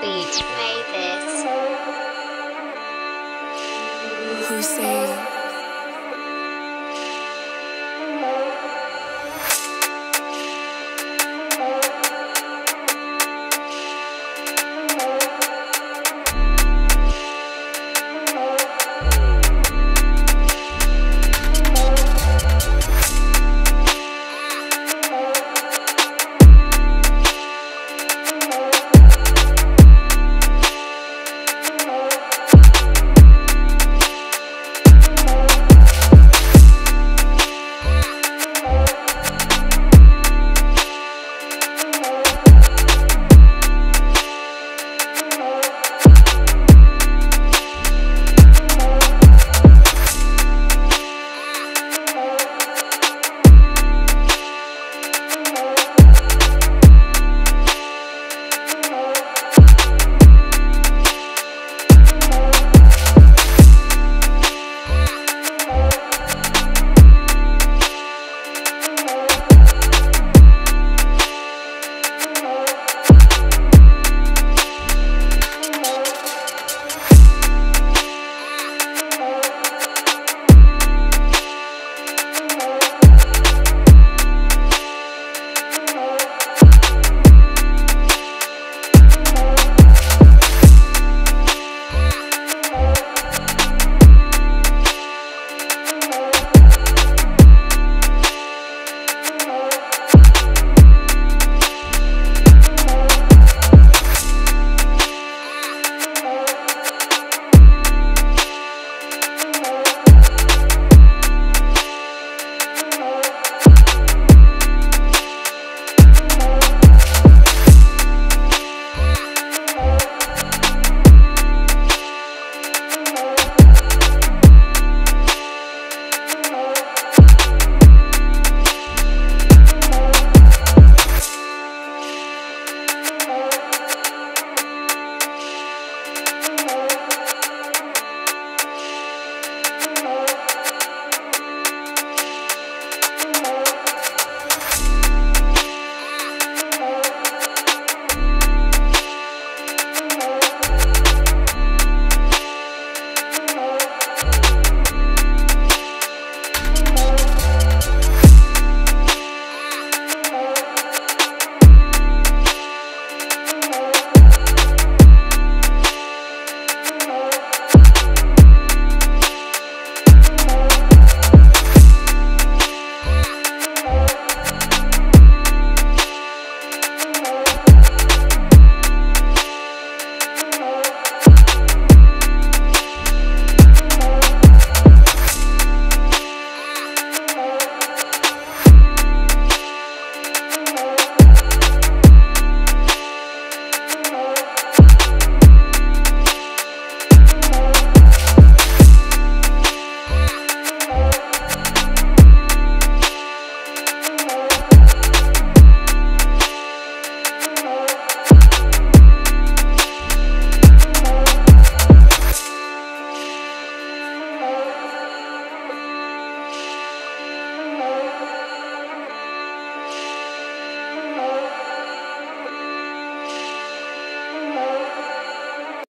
Beach made this. Hussein.